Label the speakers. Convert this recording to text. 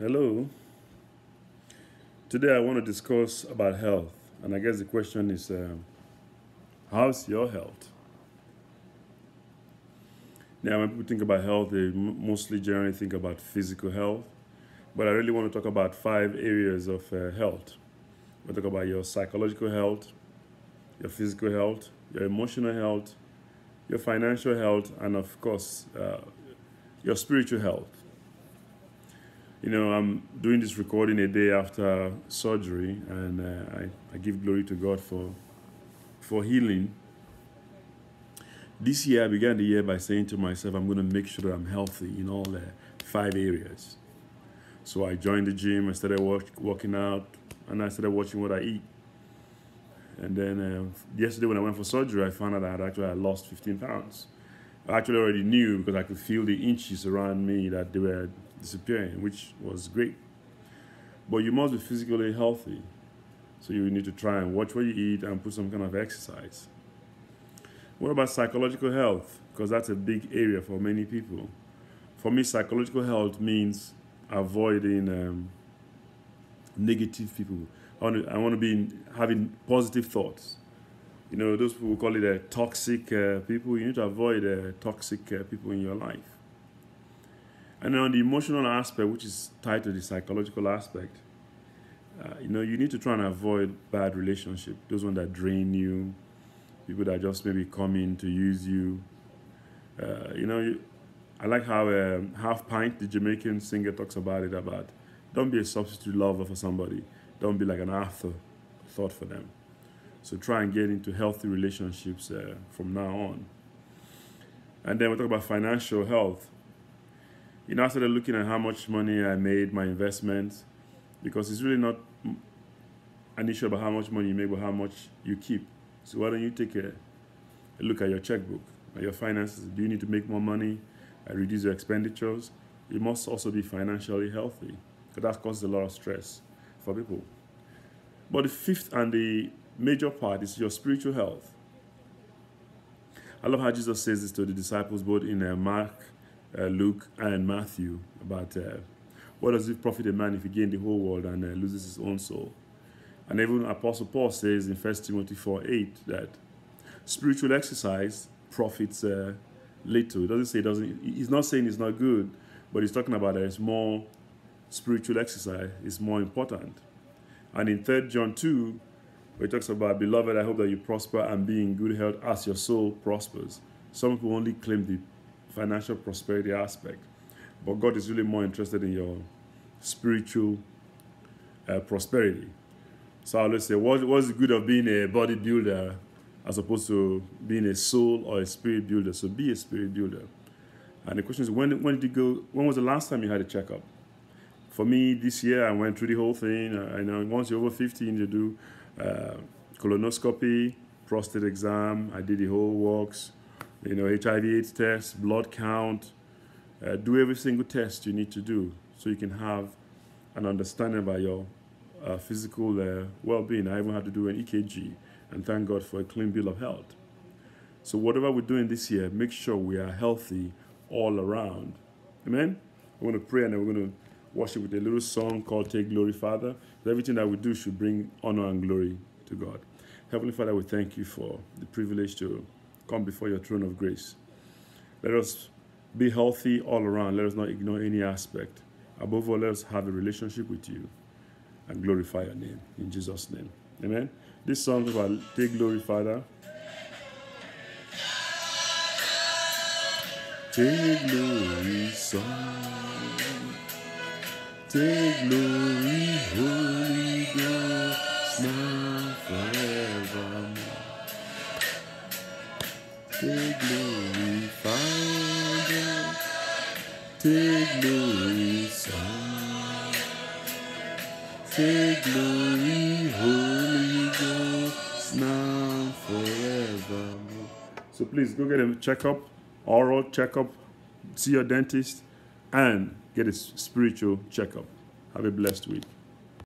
Speaker 1: Hello. Today I want to discuss about health, and I guess the question is, um, how's your health? Now, when people think about health, they mostly generally think about physical health, but I really want to talk about five areas of uh, health. We'll talk about your psychological health, your physical health, your emotional health, your financial health, and of course, uh, your spiritual health. You know, I'm doing this recording a day after surgery, and uh, I, I give glory to God for, for healing. This year, I began the year by saying to myself, I'm going to make sure that I'm healthy in all the five areas. So I joined the gym, I started work, working out, and I started watching what I eat. And then uh, yesterday when I went for surgery, I found out I had actually had lost 15 pounds. I actually already knew because I could feel the inches around me that they were disappearing, which was great. But you must be physically healthy. So you need to try and watch what you eat and put some kind of exercise. What about psychological health? Because that's a big area for many people. For me, psychological health means avoiding um, negative people. I want to, I want to be in, having positive thoughts. You know, those people call it a toxic uh, people. You need to avoid uh, toxic uh, people in your life. And on the emotional aspect, which is tied to the psychological aspect, uh, you know, you need to try and avoid bad relationship. Those ones that drain you, people that just maybe come in to use you. Uh, you know, I like how um, Half Pint, the Jamaican singer, talks about it. About don't be a substitute lover for somebody. Don't be like an afterthought for them. So try and get into healthy relationships uh, from now on. And then we talk about financial health you know, I started looking at how much money I made, my investments, because it's really not an issue about how much money you make, but how much you keep. So why don't you take a, a look at your checkbook, at your finances? Do you need to make more money, uh, reduce your expenditures? You must also be financially healthy, because that causes a lot of stress for people. But the fifth and the major part is your spiritual health. I love how Jesus says this to the disciples both in uh, Mark uh, Luke and Matthew about uh, what does it profit a man if he gain the whole world and uh, loses his own soul. And even Apostle Paul says in 1 Timothy 4 8 that spiritual exercise profits uh, little. It doesn't say it doesn't, he's not saying it's not good, but he's talking about that it's more spiritual exercise is more important. And in 3 John 2, where he talks about, Beloved, I hope that you prosper and be in good health as your soul prospers. Some people only claim the financial prosperity aspect. But God is really more interested in your spiritual uh, prosperity. So I always say, what, what's the good of being a bodybuilder as opposed to being a soul or a spirit builder? So be a spirit builder. And the question is, when, when did you go, when was the last time you had a checkup? For me, this year, I went through the whole thing. I know once you're over 50, you do uh, colonoscopy, prostate exam. I did the whole works you know, HIV AIDS test, blood count, uh, do every single test you need to do so you can have an understanding about your uh, physical uh, well-being. I even had to do an EKG and thank God for a clean bill of health. So whatever we're doing this year, make sure we are healthy all around. Amen? We're going to pray and then we're going to worship with a little song called Take Glory, Father. Everything that we do should bring honor and glory to God. Heavenly Father, we thank you for the privilege to come before your throne of grace. Let us be healthy all around. Let us not ignore any aspect. Above all, let us have a relationship with you and glorify your name. In Jesus' name. Amen. This song is about take glory, Father. Take glory, Son. Take glory, Holy Ghost, Take glory, Father. Take glory, Son. Take glory, Holy Ghost, now forever. So please go get a checkup, oral checkup, see your dentist, and get a spiritual checkup. Have a blessed week.